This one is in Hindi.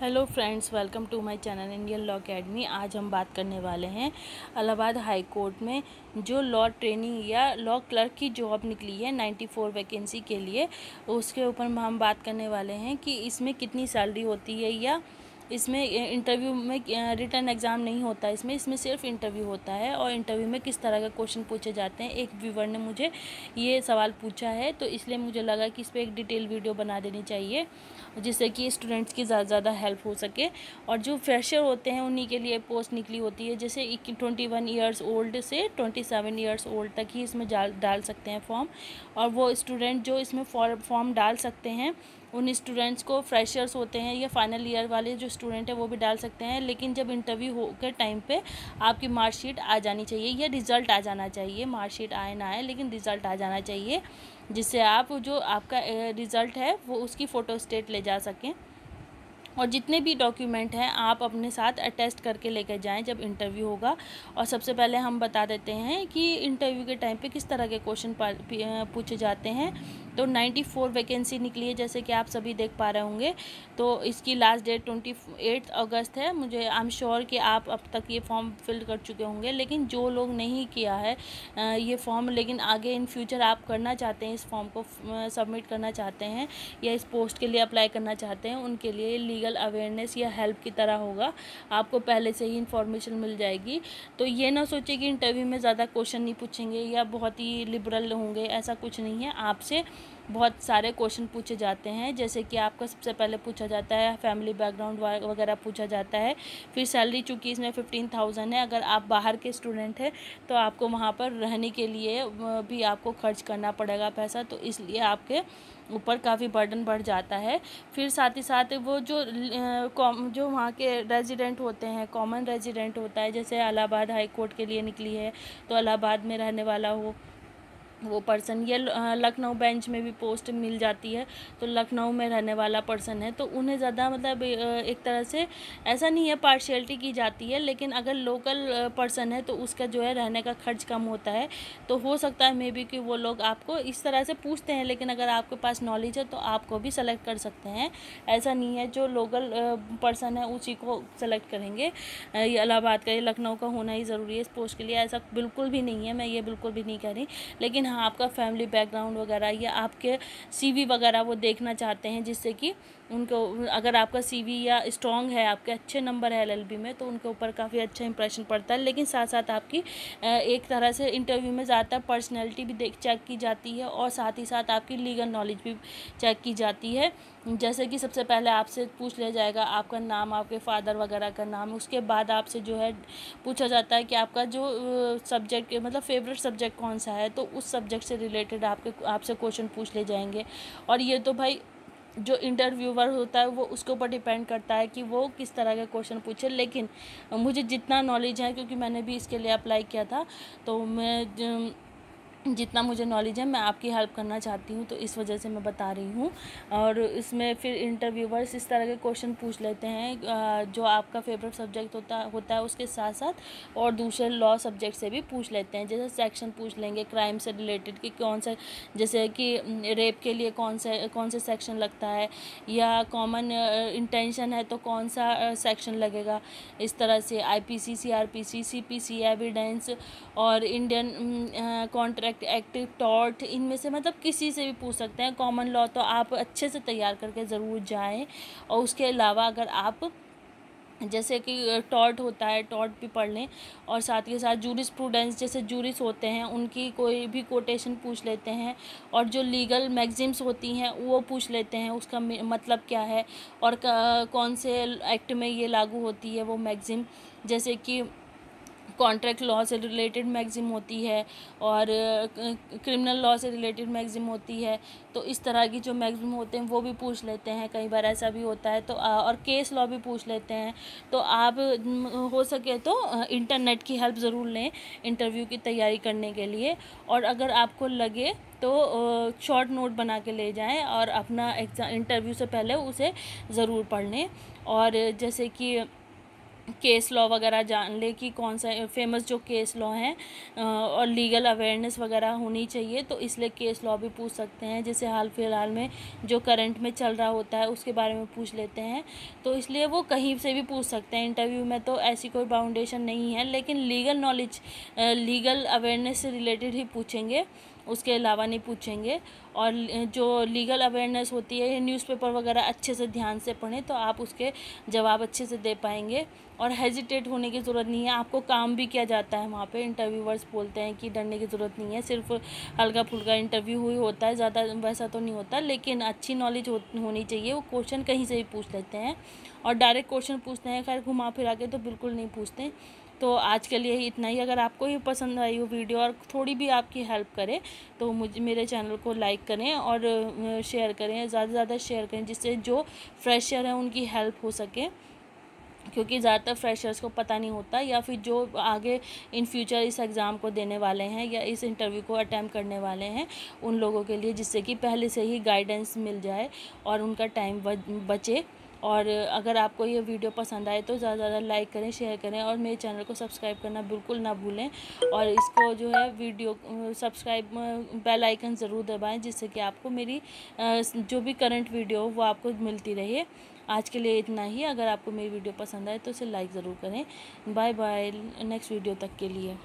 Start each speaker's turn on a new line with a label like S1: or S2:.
S1: Hello friends welcome to my channel Indian law academy आज हम बात करने वाले हैं अलाहाबाद हाई कोर्ट में, जो लॉ ट्रेनिंग या लॉ क्लर्क की जॉब निकली है 94 वैकेंसी के लिए। उसके ऊपर हम बात करने वाले हैं कि इसमें कितनी सैलरी होती है या इसमें इंटरव्यू में रिटर्न एग्ज़ाम नहीं होता इसमें इसमें सिर्फ़ इंटरव्यू होता है और इंटरव्यू में किस तरह का क्वेश्चन पूछे जाते हैं, एक व्यूवर ने मुझे ये सवाल पूछा है तो इसलिए मुझे लगा कि इस पर एक डिटेल वीडियो बना देनी चाहिए, जिससे कि स्टूडेंट्स की ज़्यादा ज़्यादा हेल्प हो सके। और जो फ्रेशर होते हैं, उन्हीं के लिए पोस्ट निकली होती है, जैसे ट्वेंटी वन ईयर्स ओल्ड से ट्वेंटी सेवन ईयर्स ओल्ड तक ही इसमें डाल सकते हैं फॉर्म और वो स्टूडेंट जो इसमें फॉर्म डाल सकते हैं उन स्टूडेंट्स को फ्रेशर्स होते हैं, या फाइनल ईयर वाले जो स्टूडेंट हैं, वो भी डाल सकते हैं। लेकिन जब इंटरव्यू हो के टाइम पे आपकी मार्कशीट आ जानी चाहिए, या रिज़ल्ट आ जाना चाहिए मार्कशीट आए ना आए, लेकिन रिज़ल्ट आ जाना चाहिए, जिससे आप जो आपका रिज़ल्ट है, वो उसकी फ़ोटो स्टेट ले जा सकें। और जितने भी डॉक्यूमेंट हैं, आप अपने साथ अटेस्ट करके लेकर जाएँ जब इंटरव्यू होगा। और सबसे पहले हम बता देते हैं कि इंटरव्यू के टाइम पे किस तरह के क्वेश्चन पूछे जाते हैं। तो 94 वैकेंसी निकली है, जैसे कि आप सभी देख पा रहे होंगे। तो इसकी लास्ट डेट ट्वेंटी अगस्त है। मुझे आई एम श्योर कि आप अब तक ये फॉर्म फिल कर चुके होंगे, लेकिन जो लोग नहीं किया है ये फॉर्म लेकिन आगे इन फ्यूचर आप करना चाहते हैं, इस फॉर्म को सबमिट करना चाहते हैं या इस पोस्ट के लिए अप्लाई करना चाहते हैं, उनके लिए लीगल अवेयरनेस या हेल्प की तरह होगा, आपको पहले से ही इन्फॉर्मेशन मिल जाएगी। तो ये ना सोचे कि इंटरव्यू में ज़्यादा क्वेश्चन नहीं पूछेंगे या बहुत ही लिबरल होंगे, ऐसा कुछ नहीं है। आपसे बहुत सारे क्वेश्चन पूछे जाते हैं, जैसे कि आपका सबसे पहले पूछा जाता है, फैमिली बैकग्राउंड वगैरह पूछा जाता है। फिर सैलरी चूँकि इसमें फिफ्टीन थाउज़ेंड है, अगर आप बाहर के स्टूडेंट हैं तो आपको वहाँ पर रहने के लिए भी आपको खर्च करना पड़ेगा पैसा। तो इसलिए आपके ऊपर काफ़ी बर्डन बढ़ जाता है। फिर साथ ही साथ वो जो जो वहाँ के रेजिडेंट होते हैं कॉमन रेजिडेंट होता है, जैसे इलाहाबाद हाई कोर्ट के लिए निकली है तो इलाहाबाद में रहने वाला हो वो पर्सन ये लखनऊ बेंच में भी पोस्ट मिल जाती है तो लखनऊ में रहने वाला पर्सन है तो उन्हें ज़्यादा मतलब एक तरह से ऐसा नहीं है पार्शियलिटी की जाती है, लेकिन अगर लोकल पर्सन है तो उसका जो है रहने का खर्च कम होता है तो हो सकता है मे बी कि वो लोग आपको इस तरह से पूछते हैं, लेकिन अगर आपके पास नॉलेज है तो आपको भी सेलेक्ट कर सकते हैं, ऐसा नहीं है जो लोकल पर्सन है उसी को सेलेक्ट करेंगे ये इलाहाबाद का ये लखनऊ का होना ही ज़रूरी है, इस पोस्ट के लिए ऐसा बिल्कुल भी नहीं है, मैं ये बिल्कुल भी नहीं कह रही, लेकिन हाँ आपका फैमिली बैकग्राउंड वगैरह या आपके सीवी वगैरह वो देखना चाहते हैं जिससे कि उनको, अगर आपका सीवी या स्ट्रॉन्ग है, आपके अच्छे नंबर है एलएलबी में तो उनके ऊपर काफ़ी अच्छा इंप्रेशन पड़ता है। लेकिन साथ साथ आपकी एक तरह से इंटरव्यू में ज़्यादातर पर्सनैलिटी भी देख चेक की जाती है और साथ ही साथ आपकी लीगल नॉलेज भी चेक की जाती है। जैसे कि सबसे पहले आपसे पूछ लिया जाएगा, आपका नाम, आपके फादर वगैरह का नाम, उसके बाद आपसे जो है पूछा जाता है कि आपका जो सब्जेक्ट मतलब फेवरेट सब्जेक्ट कौन सा है तो उस सब्जेक्ट से रिलेटेड आपके, आपसे क्वेश्चन पूछ ले जाएँगे। और ये तो भाई जो इंटरव्यूवर होता है, वो उसके ऊपर डिपेंड करता है कि वो किस तरह का क्वेश्चन पूछे। लेकिन मुझे जितना नॉलेज है, क्योंकि मैंने भी इसके लिए अप्लाई किया था तो मैं जितना मुझे नॉलेज है, मैं आपकी हेल्प करना चाहती हूँ तो इस वजह से मैं बता रही हूँ। और इसमें फिर इंटरव्यूवर्स इस तरह के क्वेश्चन पूछ लेते हैं जो आपका फेवरेट सब्जेक्ट होता होता है, उसके साथ साथ और दूसरे लॉ सब्जेक्ट से भी पूछ लेते हैं। जैसे सेक्शन पूछ लेंगे क्राइम से रिलेटेड कि कौन सा, जैसे कि रेप के लिए कौन से कौन से सेक्शन लगता है, या कॉमन इंटेंशन है तो कौन सा सेक्शन लगेगा। इस तरह से I P C C R P C C P C evidence और Indian contract act active tort इनमें से मतलब किसी से भी पूछ सकते हैं। कॉमन लॉ तो आप अच्छे से तैयार करके ज़रूर जाएँ। और उसके अलावा अगर आप, जैसे कि टॉर्ट होता है टॉर्ट भी पढ़ लें। और साथ ही साथ जूरिस प्रूडेंस जैसे जूरिस होते हैं, उनकी कोई भी कोटेशन पूछ लेते हैं। और जो लीगल मैगजीम्स होती हैं, वो पूछ लेते हैं, उसका मतलब क्या है? और कौन से एक्ट में ये लागू होती है वो मैगजीम जैसे कि कॉन्ट्रैक्ट लॉ से रिलेटेड मैगज़िम होती है और क्रिमिनल लॉ से रिलेटेड मैगज़िम होती है तो इस तरह की जो मैगज़िम होते हैं वो भी पूछ लेते हैं, कई बार ऐसा भी होता है तो और केस लॉ भी पूछ लेते हैं तो आप हो सके तो इंटरनेट की हेल्प ज़रूर लें इंटरव्यू की तैयारी करने के लिए, और अगर आपको लगे तो शॉर्ट नोट बना के ले जाएँ और अपना एग्ज़ाम इंटरव्यू से पहले उसे ज़रूर पढ़ लें, और जैसे कि केस लॉ वगैरह जान ले कि कौन सा फ़ेमस जो केस लॉ हैं और लीगल अवेयरनेस वगैरह होनी चाहिए तो इसलिए केस लॉ भी पूछ सकते हैं। जैसे हाल फ़िलहाल में जो करंट में चल रहा होता है, उसके बारे में पूछ लेते हैं। तो इसलिए वो कहीं से भी पूछ सकते हैं। इंटरव्यू में तो ऐसी कोई बाउंडेशन नहीं है, लेकिन लीगल नॉलेज लीगल अवेयरनेस से रिलेटेड ही पूछेंगे। उसके अलावा नहीं पूछेंगे। और जो लीगल अवेयरनेस होती है न्यूज़पेपर वगैरह अच्छे से ध्यान से पढ़ें तो आप उसके जवाब अच्छे से दे पाएँगे। और हेजिटेट होने की ज़रूरत नहीं है आपको काम भी किया जाता है वहाँ पे। इंटरव्यूवर्स बोलते हैं कि डरने की ज़रूरत नहीं है सिर्फ़ हल्का फुल्का इंटरव्यू हुई होता है ज़्यादा वैसा तो नहीं होता लेकिन अच्छी नॉलेज हो, होनी चाहिए। वो क्वेश्चन कहीं से भी पूछ लेते हैं और डायरेक्ट क्वेश्चन पूछते हैं खैर घुमा फिरा के तो बिल्कुल नहीं पूछते। तो आज के लिए इतना ही। अगर आपको ही पसंद आई हो वीडियो और थोड़ी भी आपकी हेल्प करे तो मुझे, मेरे चैनल को लाइक करें और शेयर करें, ज़्यादा से ज़्यादा शेयर करें, जिससे जो फ्रेशर हैं उनकी हेल्प हो सके। क्योंकि ज़्यादातर फ्रेशर्स को पता नहीं होता या फिर जो आगे इन फ्यूचर इस एग्ज़ाम को देने वाले हैं या इस इंटरव्यू को अटैम्प्ट करने वाले हैं, उन लोगों के लिए, जिससे कि पहले से ही गाइडेंस मिल जाए और उनका टाइम बचे। और अगर आपको ये वीडियो पसंद आए तो ज़्यादा से ज़्यादा लाइक करें, शेयर करें और मेरे चैनल को सब्सक्राइब करना बिल्कुल ना भूलें। और इसको जो है वीडियो, सब्सक्राइब बेल आइकन ज़रूर दबाएँ जिससे कि आपको मेरी जो भी करंट वीडियो वो आपको मिलती रहे। आज के लिए इतना ही। अगर आपको मेरी वीडियो पसंद आए तो इसे लाइक ज़रूर करें। Bye bye. नेक्स्ट वीडियो तक के लिए।